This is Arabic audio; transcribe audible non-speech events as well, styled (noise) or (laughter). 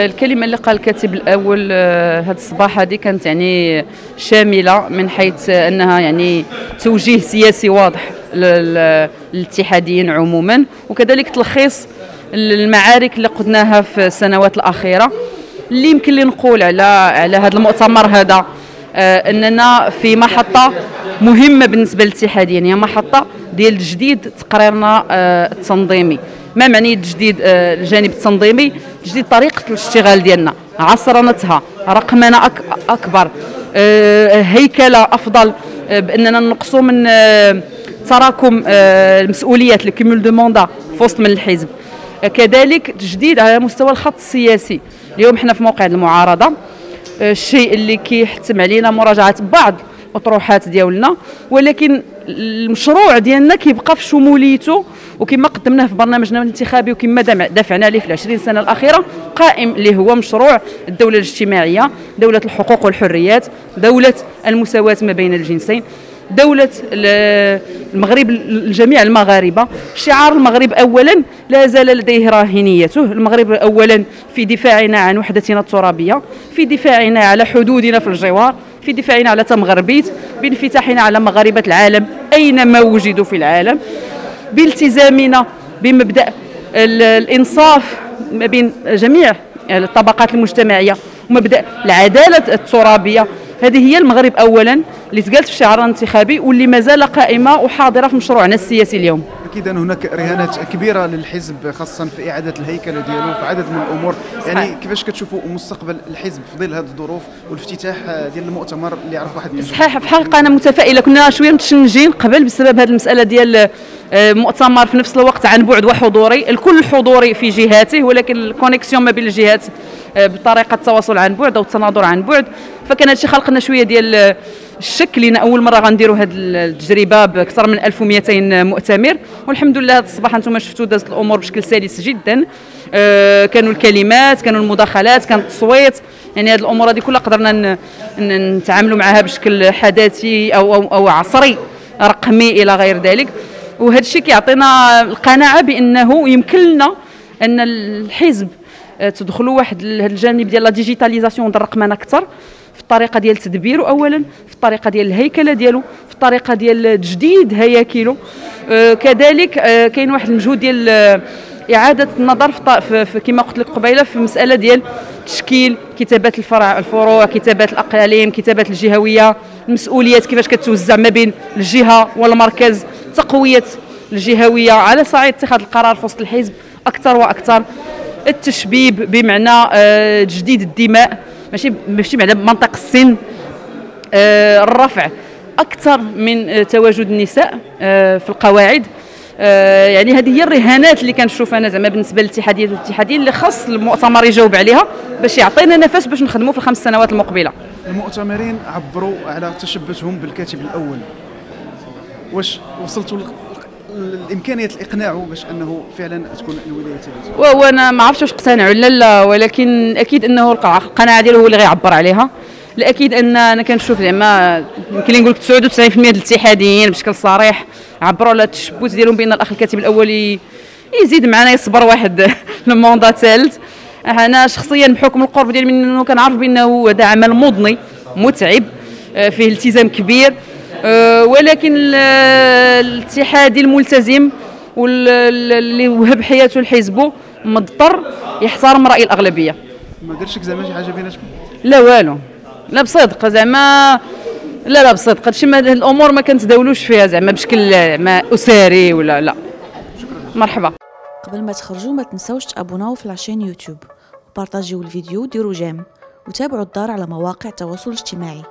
الكلمة اللي قال الكاتب الأول آه، هذا الصباح هذه كانت يعني شاملة من حيث أنها يعني توجيه سياسي واضح للاتحاديين عموما وكذلك تلخيص المعارك اللي قدناها في السنوات الأخيرة. اللي يمكن لي نقول على على هذا المؤتمر هذا آه، أننا في محطة مهمة بالنسبة للاتحاديين هي محطة ديال تجديد تقريرنا آه، التنظيمي. ما معني تجديد آه، الجانب التنظيمي؟ تجديد طريقة الاشتغال ديالنا. عصرنتها رقمنه أكبر. هيكلة أفضل بأننا نقصوا من تراكم المسؤوليات الكيمول دو موندا في وسط من الحزب. كذلك تجديد على مستوى الخط السياسي. اليوم حنا في موقع المعارضة. الشيء اللي كيحتم علينا مراجعة بعض الاطروحات ديالنا ولكن المشروع ديالنا كيبقى في شموليته وكما قدمناه في برنامجنا الانتخابي وكما دافعنا عليه في العشرين سنة الأخيرة قائم اللي هو مشروع الدولة الاجتماعية دولة الحقوق والحريات دولة المساواة ما بين الجنسين دولة المغرب لجميع المغاربة. شعار المغرب أولا لا زال لديه راهنيته المغرب أولا في دفاعنا عن وحدتنا الترابية في دفاعنا على حدودنا في الجوار. في دفاعنا على تمغربيت بانفتاحنا على مغاربة العالم أينما وجدوا في العالم. بالتزامنا بمبدأ الإنصاف ما بين جميع الطبقات المجتمعية ومبدأ العدالة الترابية. هذه هي المغرب اولا اللي تقالت في الشعار الانتخابي واللي مازال قائمة وحاضرة في مشروعنا السياسي اليوم. أكيد أن هناك رهانات كبيرة للحزب خاصة في إعادة الهيكله ديالو في عدد من الأمور. يعني كيفاش كتشوفوا مستقبل الحزب في ظل هذه الظروف والافتتاح ديال المؤتمر اللي عرف واحد من صحيح في الحقيقة أنا متفائلة. كنا شوية متشنجين قبل بسبب هذه المسألة ديال آه، مؤتمر في نفس الوقت عن بعد وحضوري. الكل حضوري في جهاته ولكن الكونيكسيون ما بين الجهات آه، بطريقة التواصل عن بعد أو التناظر عن بعد. فكان هادشي خلق لنا شوية ديال الشك لينا أول مرة غنديروا هذه التجربة بأكثر من 1200 مؤتمر. والحمد لله هذا الصباح أنتم شفتوا دازت الأمور بشكل سلس جدا. آه كانوا الكلمات كانوا المداخلات كان التصويت. يعني هذه الأمور هذه كلها قدرنا نتعاملوا معها بشكل حداثي أو أو, أو عصري رقمي إلى غير ذلك. وهذا الشيء كيعطينا القناعة بأنه يمكن لنا أن الحزب آه، تدخلوا واحد الجانب ديال لا ديجيتاليزاسيون الرقمنه أكثر. في الطريقة ديال تدبيره اولا في الطريقة ديال الهيكلة ديالو في الطريقة ديال تجديد هياكله آه كذلك آه كاين واحد المجهود ديال آه إعادة النظر في, كما قلت لك قبيلة في مسألة ديال تشكيل كتابات الفرع الفروع كتابات الأقاليم كتابات الجهوية المسؤوليات كيفاش كتوزع ما بين الجهة والمركز تقوية الجهوية على صعيد اتخاذ القرار في وسط الحزب أكثر وأكثر التشبيب بمعنى تجديد الدماء. ماشي ماشي معنى منطق السن. آه، الرفع أكثر من آه، تواجد النساء في القواعد. يعني هذه هي الرهانات اللي كنشوف أنا زعما بالنسبة للاتحاديات والاتحاديين اللي خاص المؤتمر يجاوب عليها باش يعطينا نفس باش نخدموا في الخمس سنوات المقبلة. المؤتمرين عبروا على تشبثهم بالكاتب الأول. واش وصلتوا الإمكانية الإقناع باش أنه فعلا تكون الولاية الثالثه وأنا ما عرفتش واش اقتنع ولا لا ولكن أكيد أنه القناعة ديالو هو اللي غيعبر عليها. الاكيد أن أنا كنشوف زعما يمكن نقول لك 99% ديال الاتحاديين بشكل صريح عبروا على التشبث ديالهم بأن الأخ الكاتب الاولي يزيد معنا يصبر واحد (laughs) الموندا ثالث أنا شخصيا بحكم القرب ديالي منه كنعرف بأنه هذا عمل مضني متعب آه، فيه التزام كبير. ولكن الاتحادي الملتزم واللي وهب حياته لحزبه مضطر يحترم رأي الأغلبية. ما درتش زعما شي حاجة بيناتكم؟ لا والو. لا بصدق زعما لا لا بصدق. هادشي الأمور ما كنتداولوش فيها زعما بشكل ما أسري ولا لا. شكرا. مرحبا. قبل ما تخرجوا ما تنساوش ت abonner او في la chaîne يوتيوب. و partager يو الفيديو وديروا j'aime. وتابعوا الدار على مواقع التواصل الاجتماعي.